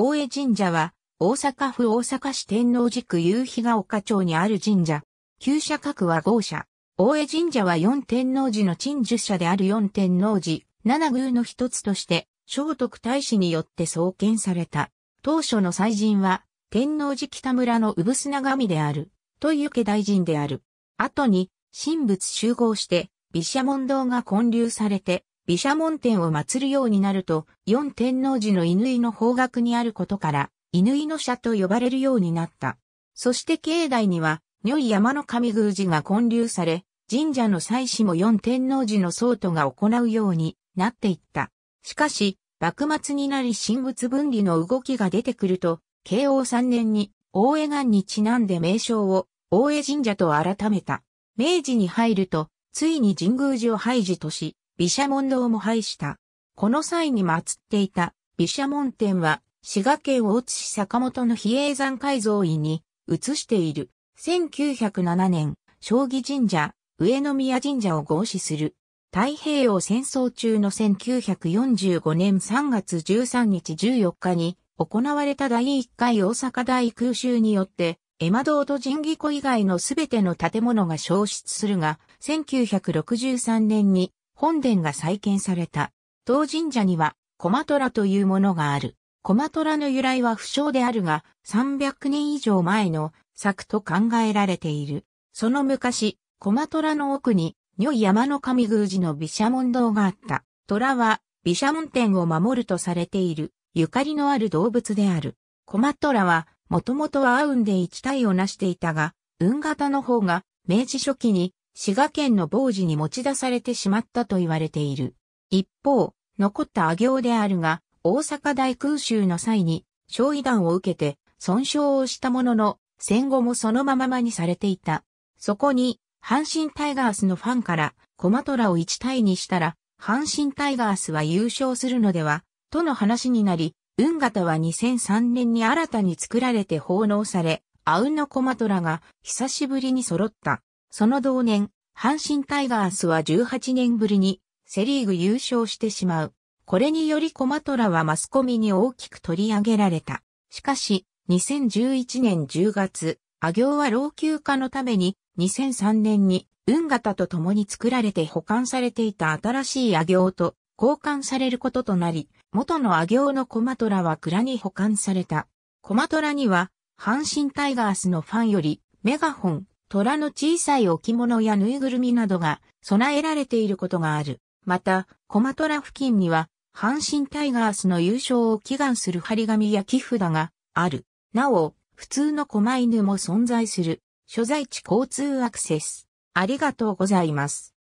大江神社は、大阪府大阪市天王寺区夕日が丘町にある神社。旧社格は豪社。大江神社は四天王寺の鎮守社である四天王寺、七宮の一つとして、聖徳太子によって創建された。当初の祭神は、天王寺北村の産砂神である、という家大臣である。後に、神仏集合して、毘沙門堂が建立されて、毘沙門天を祀るようになると、四天王寺の乾の方角にあることから、乾の社と呼ばれるようになった。そして境内には、如意山の神宮寺が建立され、神社の祭祀も四天王寺の僧都が行うようになっていった。しかし、幕末になり神仏分離の動きが出てくると、慶応3年に大江岸にちなんで名称を大江神社と改めた。明治に入ると、ついに神宮寺を廃寺とし、毘沙門堂も廃した。この際に祀っていた毘沙門天は、滋賀県大津市坂本の比叡山改造院に移している。1907年、将棋神社、上宮神社を合祀する。太平洋戦争中の1945年3月13日14日に行われた第1回大阪大空襲によってエマ堂と神儀湖以外のすべての建物が消失するが、1963年に本殿が再建された。当神社には、コマトラというものがある。コマトラの由来は不詳であるが、300年以上前の作と考えられている。その昔、コマトラの奥に、如意山の神宮寺の毘沙門堂があった。虎は、毘沙門天を守るとされている、ゆかりのある動物である。コマトラは、もともとはアウンで一体を成していたが、運型の方が明治初期に滋賀県の傍寺に持ち出されてしまったと言われている。一方、残った阿行であるが、大阪大空襲の際に焼夷弾を受けて損傷をしたものの、戦後もそのままにされていた。そこに、阪神タイガースのファンから、コマトラを1対にしたら、阪神タイガースは優勝するのでは、との話になり、運型は2003年に新たに作られて奉納され、アウンのコマトラが久しぶりに揃った。その同年、阪神タイガースは18年ぶりにセリーグ優勝してしまう。これによりコマトラはマスコミに大きく取り上げられた。しかし、2011年10月、ア行は老朽化のために2003年に運型と共に作られて保管されていた新しいア行と交換されることとなり、元の阿行のコマトラは蔵に保管された。コマトラには、阪神タイガースのファンより、メガホン、虎の小さい置物やぬいぐるみなどが備えられていることがある。また、コマトラ付近には、阪神タイガースの優勝を祈願する張り紙や寄付だがある。なお、普通の狛犬も存在する。所在地交通アクセス。ありがとうございます。